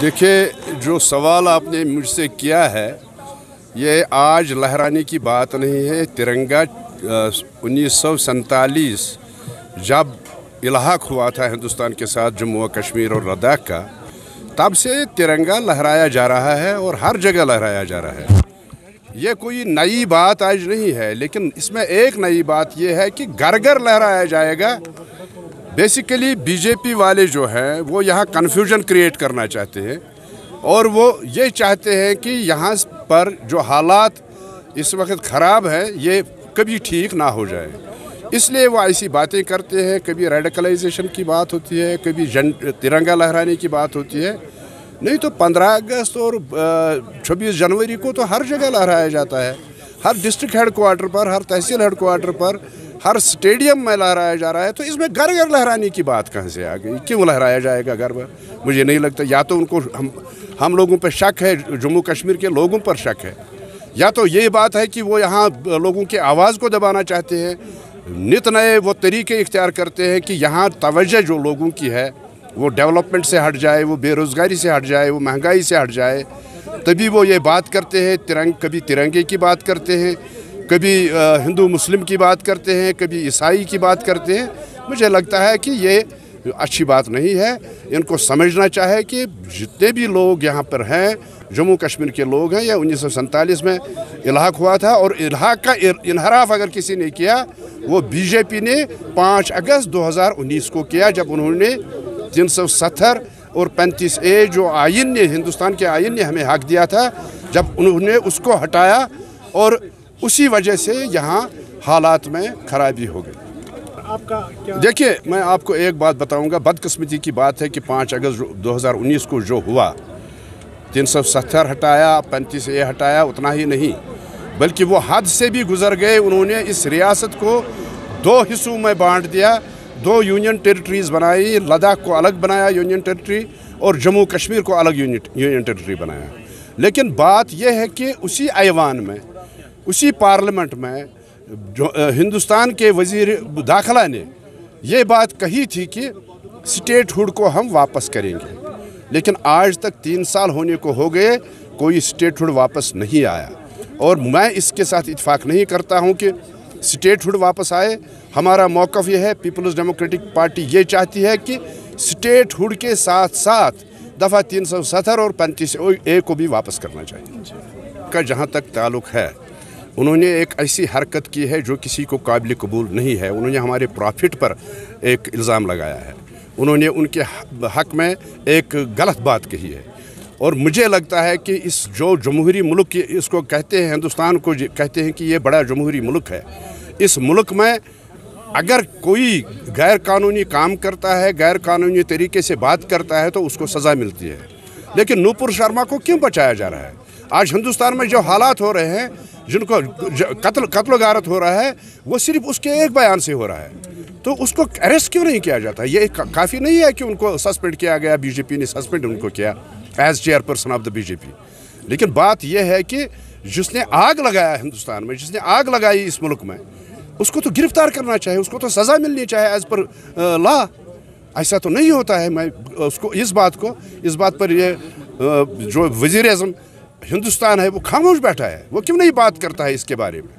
देखिए, जो सवाल आपने मुझसे किया है, ये आज लहराने की बात नहीं है। तिरंगा उन्नीस जब इलाहाक हुआ था हिंदुस्तान के साथ, जम्मू व कश्मीर और लद्दाख का, तब से तिरंगा लहराया जा रहा है और हर जगह लहराया जा रहा है। ये कोई नई बात आज नहीं है, लेकिन इसमें एक नई बात यह है कि घर घर लहराया जाएगा बेसिकली बीजेपी वाले जो हैं, वो यहाँ कन्फ्यूज़न क्रिएट करना चाहते हैं। और वो ये चाहते हैं कि यहाँ पर जो हालात इस वक्त ख़राब है, ये कभी ठीक ना हो जाए। इसलिए वो ऐसी बातें करते हैं, कभी रेडिकलाइजेशन की बात होती है, कभी जन, तिरंगा लहराने की बात होती है। नहीं तो 15 अगस्त और 26 जनवरी को तो हर जगह लहराया जाता है। हर डिस्ट्रिक्ट हेड क्वार्टर पर, हर तहसील हेड क्वार्टर पर हर स्टेडियम में लहराया जा रहा है तो इसमें घर घर लहराने की बात कहाँ से आ गई? क्यों लहराया जाएगा घर मुझे नहीं लगता, या तो उनको हम हम लोगों पर शक है, जम्मू कश्मीर के लोगों पर शक है। या तो ये बात है कि वो यहाँ लोगों की आवाज़ को दबाना चाहते हैं। नित नए वो तरीके इख्तियार करते हैं कि यहाँ तवज्जो जो लोगों की है, वो डेवलपमेंट से हट जाए, वो बेरोज़गारी से हट जाए, वो महँगाई से हट जाए, तभी वो ये बात करते हैं, तिरंग, कभी तिरंगे की बात करते हैं। कभी हिंदू मुस्लिम की बात करते हैं, कभी ईसाई की बात करते हैं, मुझे लगता है कि ये अच्छी बात नहीं है। इनको समझना चाहे कि जितने भी लोग यहाँ पर हैं, जम्मू कश्मीर के लोग हैं या उन्नीस सौ सैंतालीस में इलाहाक हुआ था और इलाहाक का इनहराफ अगर किसी ने किया, वो बीजेपी ने 5 अगस्त 2019 को किया, जब उन्होंने तीन सौ सत्तर और पैंतीस ए जो आइन ने, हिंदुस्तान के आइन ने हमें हक दिया था, जब उन्होंने उसको हटाया और उसी वजह से यहाँ हालात में खराबी हो गई। आपका देखिए मैं आपको एक बात बताऊँगा। बदकस्मती की बात है कि 5 अगस्त 2019 को जो हुआ तीन सौ सत्तर हटाया पैंतीस ए हटाया उतना ही नहीं बल्कि वो हद से भी गुजर गए। उन्होंने इस रियासत को दो हिस्सों में बांट दिया दो यूनियन टेरिटरीज बनाई लद्दाख को अलग बनाया यूनियन टेरिटरी और जम्मू कश्मीर को अलग यूनियन टेरिटरी बनाया। लेकिन बात यह है कि उसी ऐवान में उसी पार्लियामेंट में जो हिंदुस्तान के वज़ीर दाखिला ने यह बात कही थी कि स्टेट हुड को हम वापस करेंगे। लेकिन आज तक तीन साल होने को हो गए, कोई स्टेट हुड वापस नहीं आया। और मैं इसके साथ इतफाक़ नहीं करता हूँ कि स्टेट हुड वापस आए। हमारा मौक़ यह है, पीपल्स डेमोक्रेटिक पार्टी ये चाहती है कि स्टेट हुड के साथ साथ दफ़ा तीन सौ सत्तर और पैंतीस ए को भी वापस करना चाहिए। का जहाँ तक ताल्लुक़ है उन्होंने एक ऐसी हरकत की है जो किसी को काबिल कबूल नहीं है। उन्होंने हमारे प्रॉफिट पर एक इल्ज़ाम लगाया है। उन्होंने उनके हक में एक गलत बात कही है। और मुझे लगता है कि इस जो जमहूरी मुल्क इसको कहते हैं, हिंदुस्तान को कहते हैं कि ये बड़ा जमहूरी मुल्क है। इस मुल्क में अगर कोई गैर कानूनी काम करता है गैर कानूनी तरीके से बात करता है तो उसको सज़ा मिलती है। लेकिन नूपुर शर्मा को क्यों बचाया जा रहा है? आज हिंदुस्तान में जो हालात हो रहे हैं जिनको कत्ल कत्ल गारत हो रहा है वो सिर्फ़ उसके एक बयान से हो रहा है। तो उसको अरेस्ट क्यों नहीं किया जाता? ये का, काफ़ी नहीं है कि उनको सस्पेंड किया गया बीजेपी ने सस्पेंड उनको किया as chairperson of the BJP लेकिन बात यह है कि जिसने आग लगाया हिंदुस्तान में जिसने आग लगाई इस मुल्क में उसको तो गिरफ़्तार करना चाहिए उसको तो सज़ा मिलनी चाहिए एज पर लॉ ऐसा तो नहीं होता है। मैं उसको इस बात को इस बात पर ये जो वज़ीर अजम हिंदुस्तान है, वो खामोश बैठा है। वो क्यों नहीं बात करता है इसके बारे में?